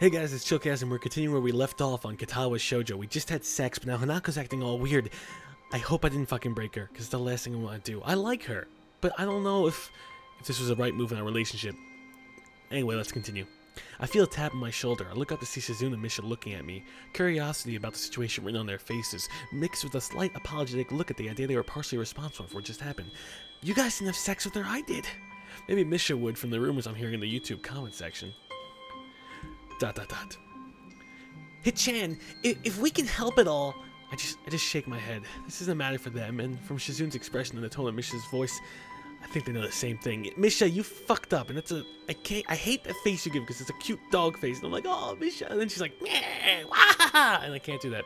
Hey guys, it's Chill Chaos and we're continuing where we left off on Katawa's Shoujo. We just had sex, but now Hanako's acting all weird. I hope I didn't fucking break her, because it's the last thing I want to do. I like her, but I don't know if, if this was the right move in our relationship. Anyway, let's continue. I feel a tap on my shoulder. I look up to see Shizune and Misha looking at me. Curiosity about the situation written on their faces, mixed with a slight apologetic look at the idea they were partially responsible for what just happened. You guys didn't have sex with her, I did. Maybe Misha would from the rumors I'm hearing in the YouTube comment section. Dot dot dot. Hicchan, if, if we can help at all, I just I just shake my head. This isn't a matter for them, and from Shizune's expression and the tone of Misha's voice, I think they know the same thing. Misha, you fucked up, and it's a I can't I hate the face you give because it's a cute dog face, and I'm like, oh Misha, and then she's like, and I can't do that.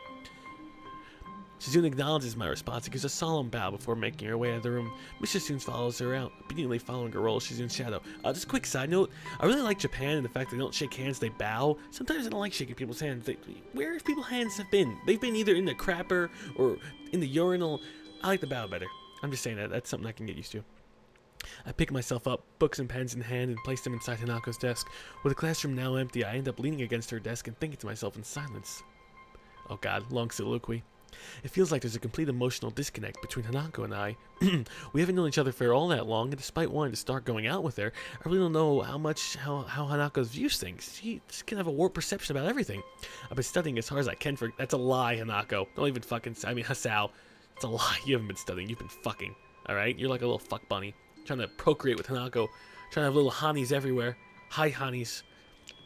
Shizune acknowledges my response and gives a solemn bow before making her way out of the room. Misha soon follows her out, obediently following her role as Shizune's shadow. Uh, just a quick side note, I really like Japan and the fact they don't shake hands, they bow. Sometimes I don't like shaking people's hands. They, where have people's hands have been? They've been either in the crapper or in the urinal. I like the bow better. I'm just saying that. That's something I can get used to. I pick myself up, books and pens in hand, and place them inside Hanako's desk. With the classroom now empty, I end up leaning against her desk and thinking to myself in silence. Oh god, long soliloquy. It feels like there's a complete emotional disconnect between Hanako and I. we haven't known each other for all that long, and despite wanting to start going out with her, I really don't know how much how, how Hanako views things. She just can have a warped perception about everything. I've been studying as hard as I can for that's a lie, Hanako. Don't even fucking I mean Hisao. It's a lie. You haven't been studying, you've been fucking. Alright? You're like a little fuck bunny. Trying to procreate with Hanako. Trying to have little honeys everywhere. Hi honeys.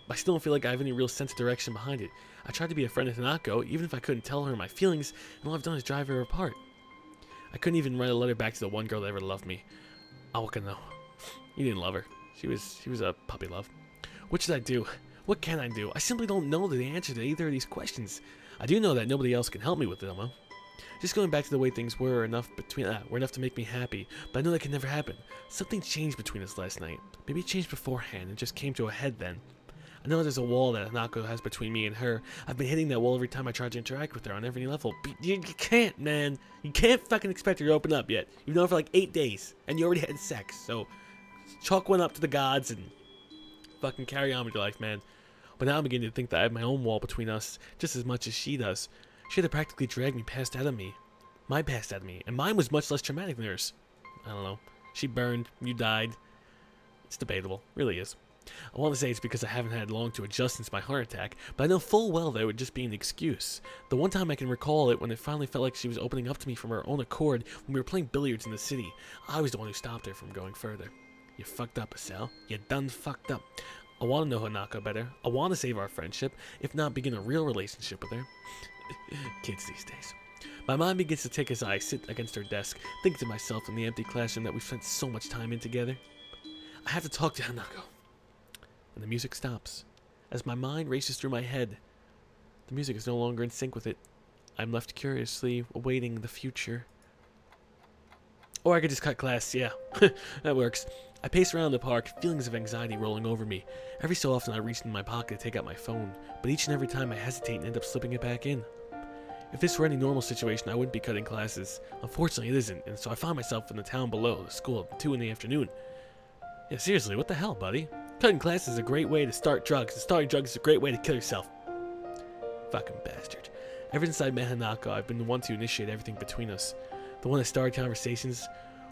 I still don't feel like I have any real sense of direction behind it. I tried to be a friend of Hanako, even if I couldn't tell her my feelings, and all I've done is drive her apart. I couldn't even write a letter back to the one girl that ever loved me. Aoka no. You didn't love her. She was she was a puppy love. What should I do? What can I do? I simply don't know the answer to either of these questions. I do know that nobody else can help me with it, though. Just going back to the way things were enough between uh, were enough to make me happy, but I know that can never happen. Something changed between us last night. Maybe it changed beforehand and just came to a head then. I know there's a wall that Hanako has between me and her. I've been hitting that wall every time I try to interact with her on every level. But you, you can't, man. You can't fucking expect her to open up yet. You've known her for like eight days, and you already had sex. So, chalk one up to the gods and fucking carry on with your life, man. But now I'm beginning to think that I have my own wall between us just as much as she does. She had to practically drag me past out of me. My past out of me. And mine was much less traumatic than hers. I don't know. She burned. You died. It's debatable. Really is. I want to say it's because I haven't had long to adjust since my heart attack, but I know full well that it would just be an excuse. The one time I can recall it when it finally felt like she was opening up to me from her own accord when we were playing billiards in the city. I was the one who stopped her from going further. You fucked up, Asel. You done fucked up. I want to know Hanako better. I want to save our friendship, if not begin a real relationship with her. Kids these days. My mind begins to take as I sit against her desk, thinking to myself in the empty classroom that we've spent so much time in together. I have to talk to Hanako and the music stops. As my mind races through my head, the music is no longer in sync with it. I'm left curiously awaiting the future. Or I could just cut class, yeah. that works. I pace around the park, feelings of anxiety rolling over me. Every so often I reach in my pocket to take out my phone, but each and every time I hesitate and end up slipping it back in. If this were any normal situation, I wouldn't be cutting classes. Unfortunately, it isn't, and so I find myself in the town below, the school at 2 in the afternoon. Yeah, seriously, what the hell, buddy? Cutting class is a great way to start drugs, and starting drugs is a great way to kill yourself. Fucking bastard. Ever since I met Hanako, I've been the one to initiate everything between us. The one that started conversations,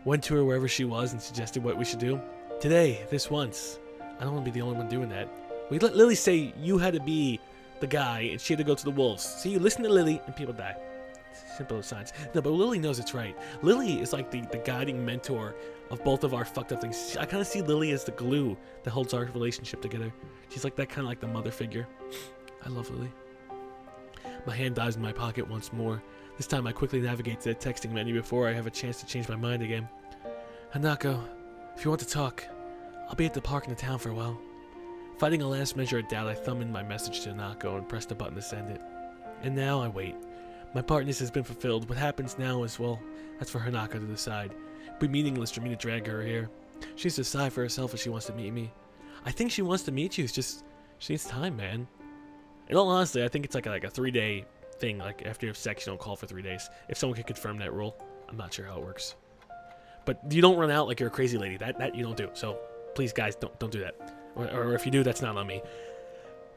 went to her wherever she was and suggested what we should do. Today, this once, I don't want to be the only one doing that. We let Lily say you had to be the guy and she had to go to the wolves. See, you listen to Lily and people die. Simple science. No, but Lily knows it's right. Lily is like the, the guiding mentor of both of our fucked up things. I kind of see Lily as the glue that holds our relationship together. She's like that kind of like the mother figure. I love Lily. My hand dives in my pocket once more. This time I quickly navigate to the texting menu before I have a chance to change my mind again. Hanako, if you want to talk, I'll be at the park in the town for a while. Fighting a last measure of doubt, I thumb in my message to Hanako and press the button to send it. And now I wait. My partness has been fulfilled. What happens now is, well, that's for Hanako to decide It'd be meaningless for me to drag her here. She to decide for herself if she wants to meet me. I think she wants to meet you. It's just she needs time, man. In all honesty, I think it's like a, like a three day thing. Like after you have sex, you don't call for three days. If someone could confirm that rule, I'm not sure how it works. But you don't run out like you're a crazy lady. That that you don't do. So please, guys, don't don't do that. Or, or if you do, that's not on me.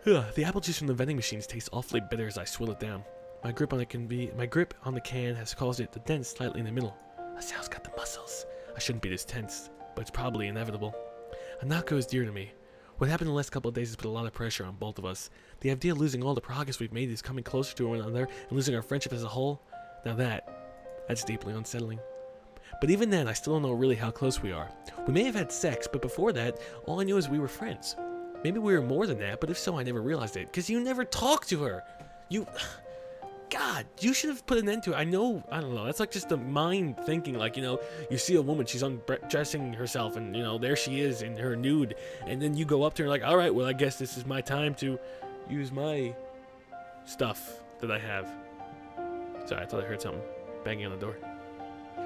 The apple juice from the vending machines tastes awfully bitter as I swill it down. My grip on it can be my grip on the can has caused it to dent slightly in the middle. Asao's got the muscles. I shouldn't be this tense, but it's probably inevitable. Hanako is dear to me. What happened in the last couple of days has put a lot of pressure on both of us. The idea of losing all the progress we've made is coming closer to one another and losing our friendship as a whole. Now that, that's deeply unsettling. But even then, I still don't know really how close we are. We may have had sex, but before that, all I knew is we were friends. Maybe we were more than that, but if so, I never realized it. Because you never talked to her. You... God, you should have put an end to it. I know, I don't know. That's like just the mind thinking. Like, you know, you see a woman, she's undressing herself, and, you know, there she is in her nude. And then you go up to her, like, all right, well, I guess this is my time to use my stuff that I have. Sorry, I thought I heard something banging on the door.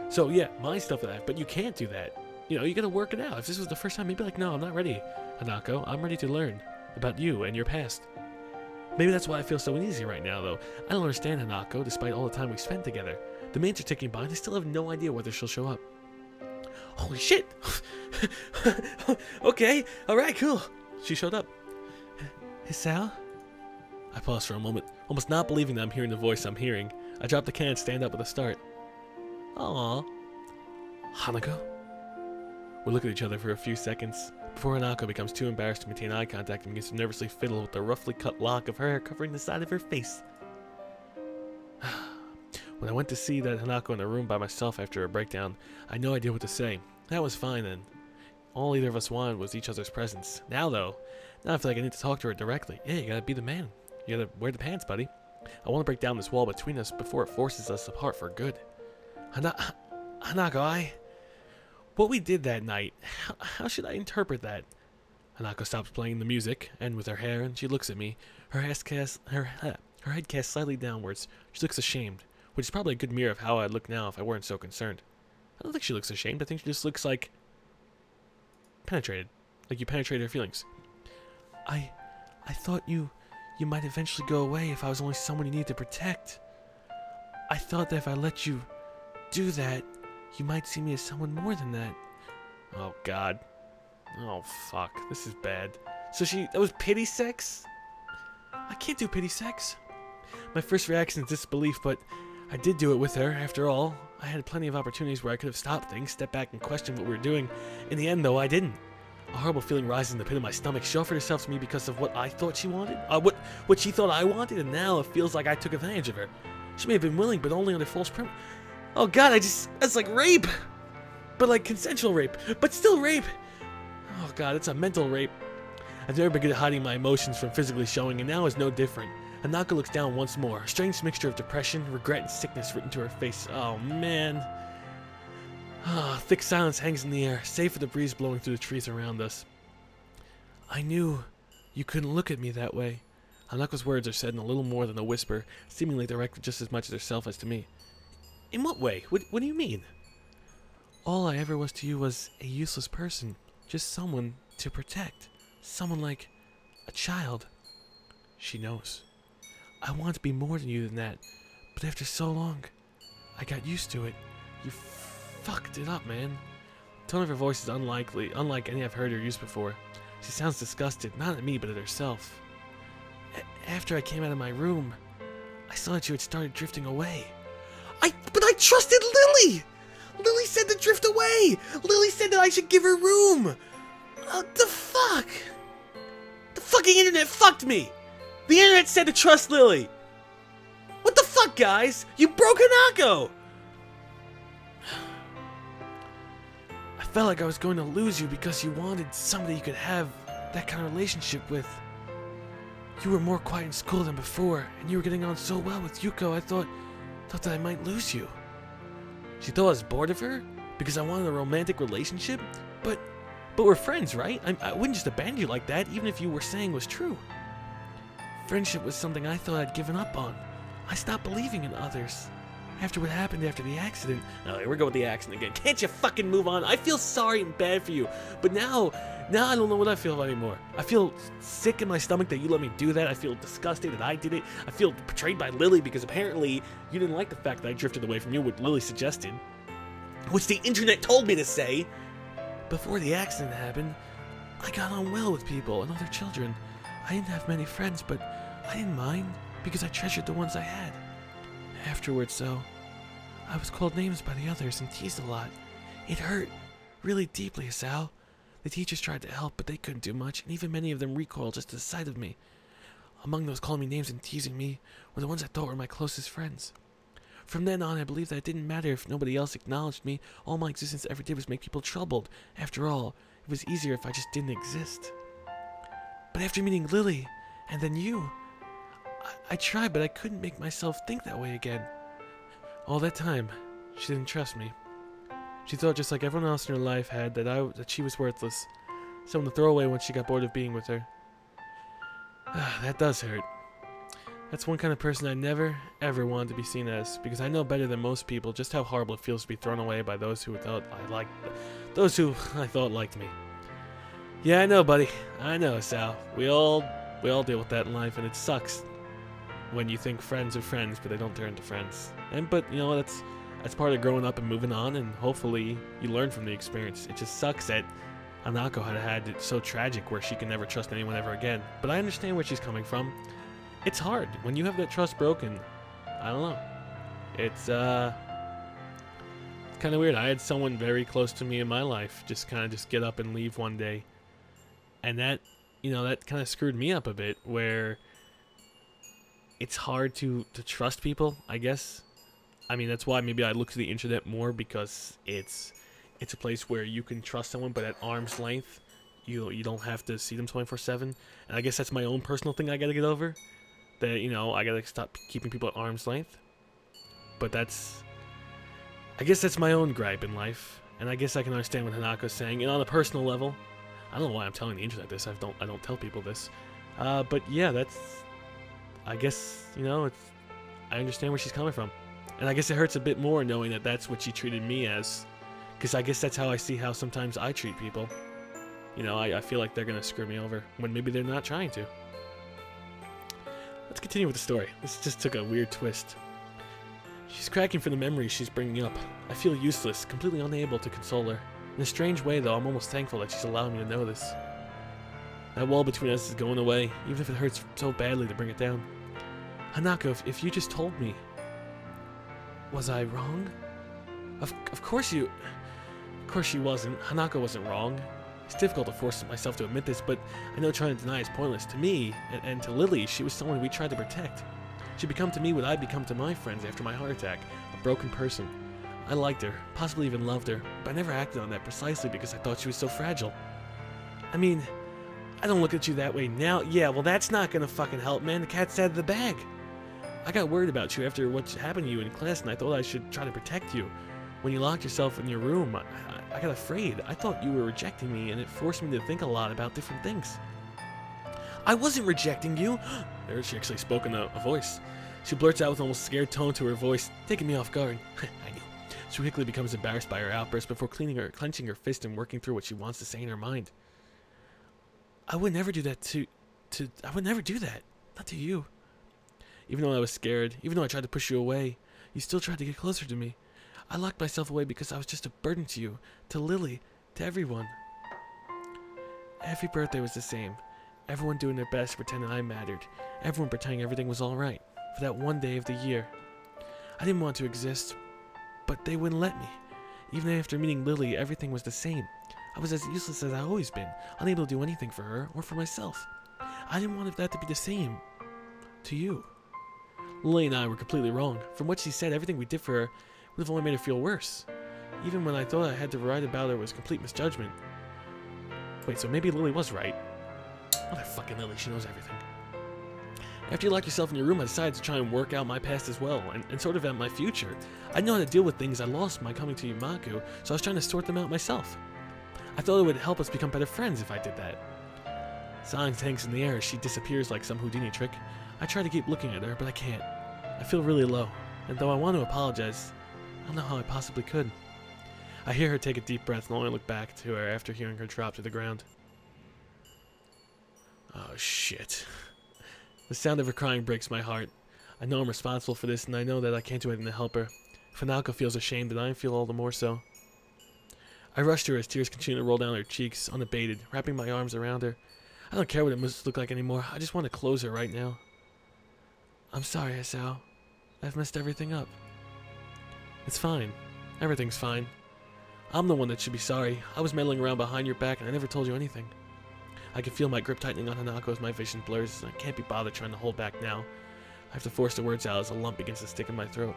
So, yeah, my stuff that I have. But you can't do that. You know, you gotta work it out. If this was the first time, maybe like, no, I'm not ready. Hanako, I'm ready to learn about you and your past. Maybe that's why I feel so uneasy right now, though. I don't understand Hanako, despite all the time we spent together. The mains are ticking by, and I still have no idea whether she'll show up. Holy shit! okay, alright, cool. She showed up. Hey, Sal? I pause for a moment, almost not believing that I'm hearing the voice I'm hearing. I drop the can and stand up with a start. Aww. Hanako? We look at each other for a few seconds. Before Hanako becomes too embarrassed to maintain eye contact and begins to nervously fiddle with the roughly cut lock of her hair covering the side of her face. when I went to see that Hanako in the room by myself after her breakdown, I had no idea what to say. That was fine then. All either of us wanted was each other's presence. Now though, now I feel like I need to talk to her directly. Yeah, you gotta be the man. You gotta wear the pants, buddy. I want to break down this wall between us before it forces us apart for good. Hana Hanako, I... What we did that night, how, how should I interpret that? Hanako stops playing the music, and with her hair, and she looks at me. Her head cast, her, her head cast slightly downwards. She looks ashamed, which is probably a good mirror of how I'd look now if I weren't so concerned. I don't think she looks ashamed. I think she just looks like penetrated, like you penetrated her feelings. I, I thought you, you might eventually go away if I was only someone you needed to protect. I thought that if I let you do that, you might see me as someone more than that. Oh, God. Oh, fuck. This is bad. So she... That was pity sex? I can't do pity sex. My first reaction is disbelief, but I did do it with her, after all. I had plenty of opportunities where I could have stopped things, stepped back and questioned what we were doing. In the end, though, I didn't. A horrible feeling rises in the pit of my stomach. She offered herself to me because of what I thought she wanted, uh, what what she thought I wanted, and now it feels like I took advantage of her. She may have been willing, but only under false premise. Oh god, I just, that's like rape! But like consensual rape, but still rape! Oh god, it's a mental rape. I've never been good at hiding my emotions from physically showing, and now is no different. Hanako looks down once more, a strange mixture of depression, regret, and sickness written to her face. Oh man. Ah, thick silence hangs in the air, save for the breeze blowing through the trees around us. I knew you couldn't look at me that way. Hanako's words are said in a little more than a whisper, seemingly directed just as much at herself as to me. In what way? What, what do you mean? All I ever was to you was a useless person. Just someone to protect. Someone like a child. She knows. I want to be more than you than that. But after so long, I got used to it. You fucked it up, man. The tone of her voice is unlikely, unlike any I've heard her use before. She sounds disgusted, not at me, but at herself. A after I came out of my room, I saw that you had started drifting away. I but I trusted Lily. Lily said to drift away. Lily said that I should give her room. What the fuck? The fucking internet fucked me. The internet said to trust Lily. What the fuck, guys? You broke Hanako. I felt like I was going to lose you because you wanted somebody you could have that kind of relationship with. You were more quiet in school than before, and you were getting on so well with Yuko, I thought Thought that I might lose you. She thought I was bored of her? Because I wanted a romantic relationship? But, but we're friends, right? I, I wouldn't just abandon you like that, even if you were saying was true. Friendship was something I thought I'd given up on. I stopped believing in others. After what happened after the accident. Oh, here we go with the accident again. Can't you fucking move on? I feel sorry and bad for you. But now, now I don't know what I feel anymore. I feel sick in my stomach that you let me do that. I feel disgusted that I did it. I feel betrayed by Lily because apparently you didn't like the fact that I drifted away from you, what Lily suggested. Which the internet told me to say. Before the accident happened, I got on well with people and other children. I didn't have many friends, but I didn't mind because I treasured the ones I had. Afterwards, though, I was called names by the others and teased a lot. It hurt, really deeply, Sal. The teachers tried to help, but they couldn't do much, and even many of them recoiled just at the sight of me. Among those calling me names and teasing me were the ones I thought were my closest friends. From then on, I believed that it didn't matter if nobody else acknowledged me. All my existence ever did was make people troubled. After all, it was easier if I just didn't exist. But after meeting Lily, and then you, I, I tried, but I couldn't make myself think that way again. All that time, she didn't trust me. She thought just like everyone else in her life had that I that she was worthless, someone to throw away when she got bored of being with her. that does hurt. That's one kind of person I never, ever wanted to be seen as, because I know better than most people just how horrible it feels to be thrown away by those who thought I liked, those who I thought liked me. Yeah, I know, buddy. I know, Sal. We all, we all deal with that in life, and it sucks when you think friends are friends, but they don't turn to friends. And but you know that's that's part of growing up and moving on, and hopefully you learn from the experience. It just sucks that Anako had had it so tragic where she can never trust anyone ever again. But I understand where she's coming from. It's hard when you have that trust broken. I don't know. It's uh kind of weird. I had someone very close to me in my life just kind of just get up and leave one day. And that, you know, that kind of screwed me up a bit where it's hard to to trust people, I guess. I mean, that's why maybe I look to the internet more because it's it's a place where you can trust someone but at arm's length. You you don't have to see them 24/7. And I guess that's my own personal thing I got to get over. That, you know, I got to stop keeping people at arm's length. But that's I guess that's my own gripe in life. And I guess I can understand what Hanako's saying. And on a personal level, I don't know why I'm telling the internet this. I don't I don't tell people this. Uh, but yeah, that's I guess, you know, it's I understand where she's coming from. And I guess it hurts a bit more knowing that that's what she treated me as. Because I guess that's how I see how sometimes I treat people. You know, I, I feel like they're going to screw me over when maybe they're not trying to. Let's continue with the story. This just took a weird twist. She's cracking for the memories she's bringing up. I feel useless, completely unable to console her. In a strange way, though, I'm almost thankful that she's allowing me to know this. That wall between us is going away, even if it hurts so badly to bring it down. Hanako, if, if you just told me, was I wrong? Of, of course you... Of course she wasn't. Hanako wasn't wrong. It's difficult to force myself to admit this, but I know trying to deny is pointless. To me, and, and to Lily, she was someone we tried to protect. She'd become to me what I'd become to my friends after my heart attack, a broken person. I liked her, possibly even loved her, but I never acted on that precisely because I thought she was so fragile. I mean, I don't look at you that way now. Yeah, well that's not gonna fucking help, man. The cat's out of the bag. I got worried about you after what happened to you in class, and I thought I should try to protect you. When you locked yourself in your room, I, I, got afraid. I thought you were rejecting me, and it forced me to think a lot about different things. I wasn't rejecting you. there she actually spoke in a, a, voice. She blurts out with almost scared tone to her voice, taking me off guard. I knew. She quickly becomes embarrassed by her outburst before cleaning her, clenching her fist and working through what she wants to say in her mind. I would never do that to, to. I would never do that. Not to you. Even though I was scared, even though I tried to push you away, you still tried to get closer to me. I locked myself away because I was just a burden to you, to Lily, to everyone. Every birthday was the same. Everyone doing their best pretending I mattered. Everyone pretending everything was alright. For that one day of the year. I didn't want to exist, but they wouldn't let me. Even after meeting Lily, everything was the same. I was as useless as I've always been, unable to do anything for her or for myself. I didn't want that to be the same to you. Lily and I were completely wrong. From what she said, everything we did for her would have only made her feel worse. Even when I thought I had to write about her was complete misjudgment. Wait, so maybe Lily was right. Oh, that fucking Lily, she knows everything. After you locked yourself in your room, I decided to try and work out my past as well, and, and sort of at my future. I know how to deal with things I lost by coming to Yamaku, so I was trying to sort them out myself. I thought it would help us become better friends if I did that. Signs hangs in the air as she disappears like some Houdini trick. I try to keep looking at her, but I can't. I feel really low, and though I want to apologize, I don't know how I possibly could. I hear her take a deep breath and only look back to her after hearing her drop to the ground. Oh shit. The sound of her crying breaks my heart. I know I'm responsible for this, and I know that I can't do anything to help her. Fanalka feels ashamed, and I feel all the more so. I rush to her as tears continue to roll down her cheeks, unabated, wrapping my arms around her. I don't care what it must look like anymore. I just want to close her right now. I'm sorry, Asao. I've messed everything up. It's fine. Everything's fine. I'm the one that should be sorry. I was meddling around behind your back and I never told you anything. I can feel my grip tightening on Hanako as my vision blurs, and I can't be bothered trying to hold back now. I have to force the words out as a lump begins to stick in my throat.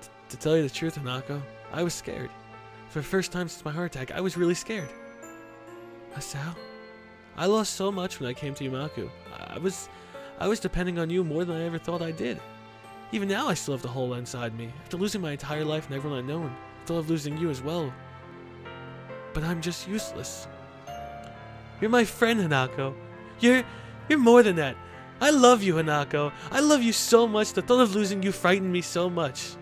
T to tell you the truth, Hanako, I was scared. For the first time since my heart attack, I was really scared. Asao? I lost so much when I came to Yamaku. I was I was depending on you more than I ever thought I did. Even now I still have the hole inside me. After losing my entire life and everyone I've known, I still have losing you as well. But I'm just useless. You're my friend, Hanako. You're you're more than that. I love you, Hanako. I love you so much. The thought of losing you frightened me so much.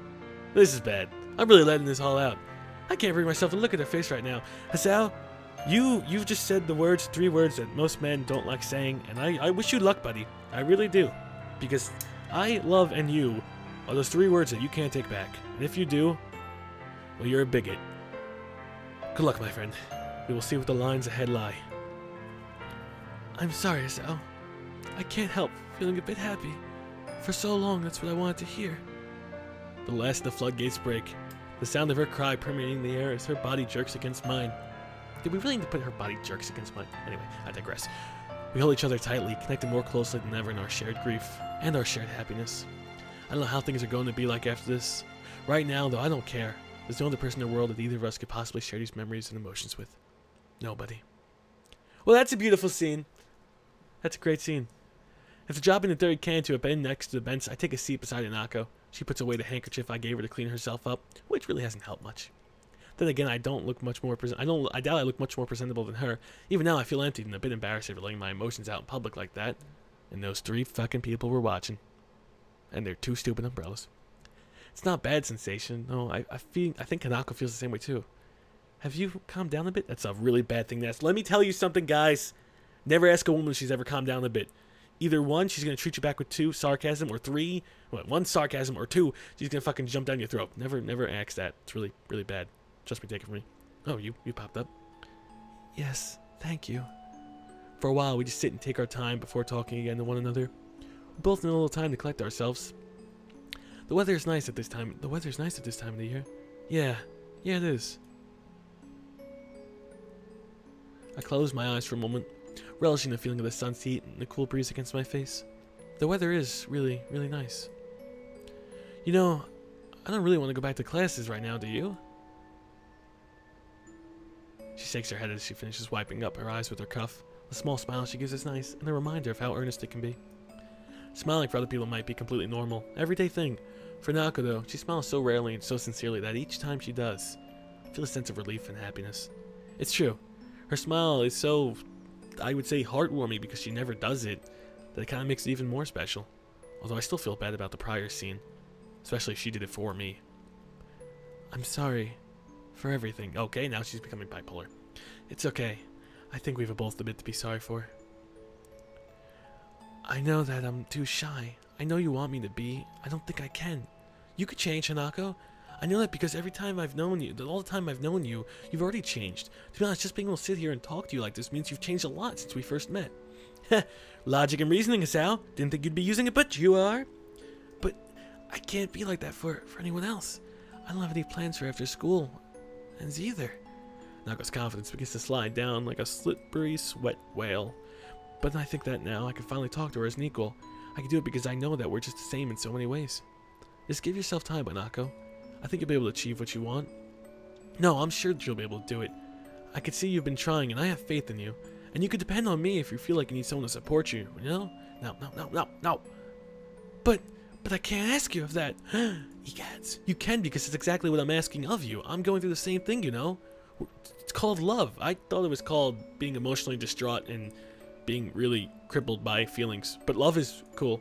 This is bad. I'm really letting this all out. I can't bring myself to look at her face right now. Hisao, you you've just said the words, three words that most men don't like saying, and I, I wish you luck, buddy. I really do. Because I, love, and you are those three words that you can't take back. And if you do, well, you're a bigot. Good luck, my friend. We will see what the lines ahead lie. I'm sorry, Sal. I can't help feeling a bit happy. For so long, that's what I wanted to hear. The last the floodgates break. The sound of her cry permeating the air as her body jerks against mine. Did we really need to put her body jerks against mine? Anyway, I digress. We hold each other tightly, connected more closely than ever in our shared grief and our shared happiness. I don't know how things are going to be like after this. Right now, though, I don't care. There's no other person in the world that either of us could possibly share these memories and emotions with. Nobody. Well, that's a beautiful scene. That's a great scene. After dropping the third can to a bin next to the bench, I take a seat beside Anako. She puts away the handkerchief I gave her to clean herself up, which really hasn't helped much. Then again, I don't look much more present. I don't. I doubt I look much more presentable than her. Even now, I feel empty and a bit embarrassed for letting my emotions out in public like that. And those three fucking people were watching. And they're two stupid umbrellas. It's not bad sensation. No, I, I feel. I think Hanako feels the same way too. Have you calmed down a bit? That's a really bad thing to ask. Let me tell you something, guys. Never ask a woman if she's ever calmed down a bit. Either one, she's gonna treat you back with two sarcasm, or three, what, one sarcasm, or two, she's gonna fucking jump down your throat. Never, never ask that. It's really, really bad. Just be taken from me. Oh, you, you popped up. Yes, thank you. For a while, we just sit and take our time before talking again to one another. We both need a little time to collect ourselves. The weather is nice at this time. The weather is nice at this time of the year. Yeah, yeah, it is. I close my eyes for a moment, relishing the feeling of the sun's heat and the cool breeze against my face. The weather is really, really nice. You know, I don't really want to go back to classes right now, do you? She shakes her head as she finishes wiping up her eyes with her cuff. The small smile she gives is nice, and a reminder of how earnest it can be. Smiling for other people might be completely normal, everyday thing. For Nako, though, she smiles so rarely and so sincerely that each time she does, I feel a sense of relief and happiness. It's true. Her smile is so, I would say, heartwarming because she never does it, that kind of makes it even more special. Although I still feel bad about the prior scene, especially if she did it for me. I'm sorry for everything. Okay, now she's becoming bipolar. It's okay. I think we've both a bit to be sorry for. I know that I'm too shy. I know you want me to be. I don't think I can. You could change, Hanako. I know that because every time I've known you, all the time I've known you, you've already changed. To be honest, just being able to sit here and talk to you like this means you've changed a lot since we first met. Logic and reasoning, Asao. Didn't think you'd be using it, but you are. But I can't be like that for, for anyone else. I don't have any plans for after school ends either. Nako's confidence begins to slide down like a slippery sweat whale. But I think that now I can finally talk to her as an equal. I can do it because I know that we're just the same in so many ways. Just give yourself time, Hanako. I think you'll be able to achieve what you want. No, I'm sure that you'll be able to do it. I can see you've been trying, and I have faith in you. And you can depend on me if you feel like you need someone to support you, you know? No, no, no, no, no. But, but I can't ask you of that. Egads, you can because it's exactly what I'm asking of you. I'm going through the same thing, you know? It's called love. I thought it was called being emotionally distraught and being really crippled by feelings. But love is cool.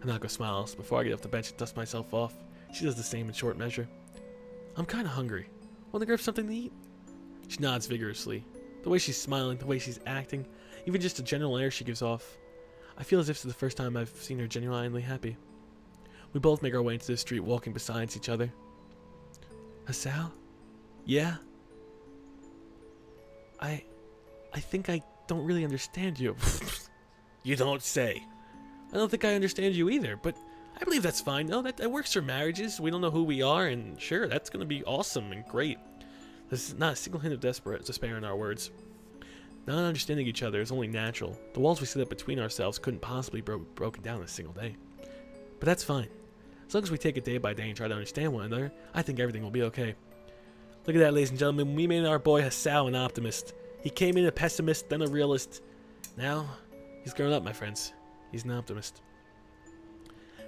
Hanako smiles. Before I get off the bench and dust myself off, she does the same in short measure. I'm kind of hungry. Want to grab something to eat? She nods vigorously. The way she's smiling, the way she's acting, even just the general air she gives off. I feel as if it's the first time I've seen her genuinely happy. We both make our way into the street, walking beside each other. Asao? Yeah? I... I think I don't really understand you. you don't say. I don't think I understand you either, but I believe that's fine. No, that, that works for marriages. We don't know who we are, and sure, that's going to be awesome and great. There's not a single hint of desperate despair in our words. Not understanding each other is only natural. The walls we set up between ourselves couldn't possibly be bro broken down in a single day. But that's fine. As long as we take it day by day and try to understand one another, I think everything will be okay. Look at that, ladies and gentlemen. We made our boy Hisao an optimist. He came in a pessimist, then a realist. Now, he's grown up, my friends. He's an optimist.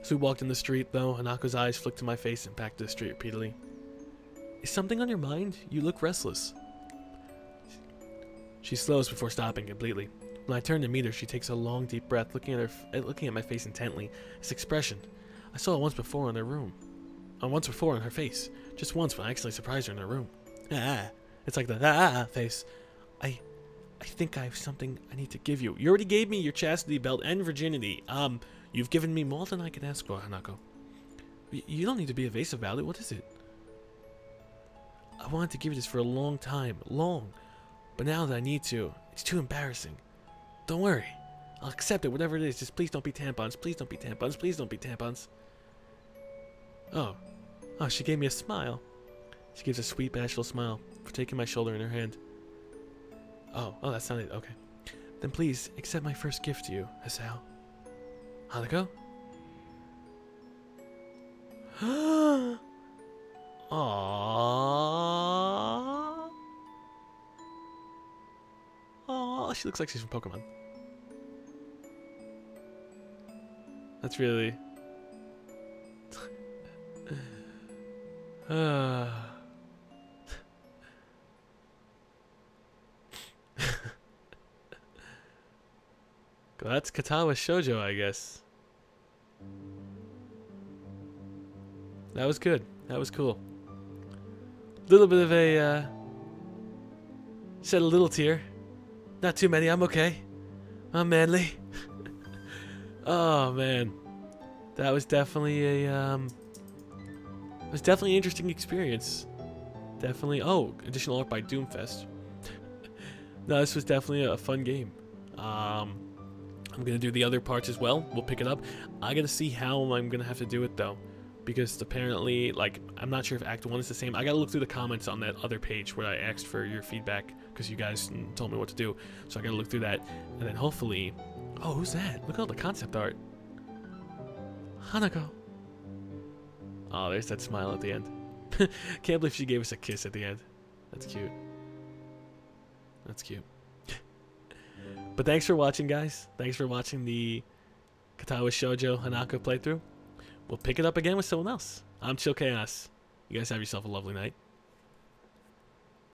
As we walked in the street, though, Hanako's eyes flicked to my face and back to the street repeatedly. Is something on your mind? You look restless. She slows before stopping completely. When I turn to meet her, she takes a long, deep breath, looking at her, looking at my face intently. This expression, I saw it once before in her room. Uh, once before in her face. Just once when I accidentally surprised her in her room. Ah, it's like the ah, ah face. I, I think I have something I need to give you. You already gave me your chastity belt and virginity. Um, you've given me more than I can ask for, Hanako. You don't need to be evasive about it. What is it? I wanted to give you this for a long time. Long. But now that I need to, it's too embarrassing. Don't worry. I'll accept it, whatever it is. Just please don't be tampons. Please don't be tampons. Please don't be tampons. Oh. Oh, she gave me a smile. She gives a sweet, bashful smile for taking my shoulder in her hand. Oh, oh, not it. Okay. Then please, accept my first gift to you, Hisao. Hanako? Aww. Oh, she looks like she's from Pokemon. That's really... uh... That's Katawa Shoujo, I guess. That was good. That was cool. A Little bit of a, uh, shed a little tear. Not too many. I'm okay. I'm manly. oh man, that was definitely a um, it was definitely an interesting experience. Definitely. Oh, additional art by Doomfest. no, this was definitely a fun game. Um, I'm gonna do the other parts as well. We'll pick it up. I gotta see how I'm gonna have to do it though because apparently, like, I'm not sure if Act 1 is the same. I gotta look through the comments on that other page where I asked for your feedback because you guys told me what to do. So I gotta look through that, and then hopefully... Oh, who's that? Look at all the concept art. Hanako. Oh, there's that smile at the end. Can't believe she gave us a kiss at the end. That's cute. That's cute. But thanks for watching, guys. Thanks for watching the Katawa Shoujo Hanako playthrough. We'll pick it up again with someone else. I'm Chill Chaos. You guys have yourself a lovely night.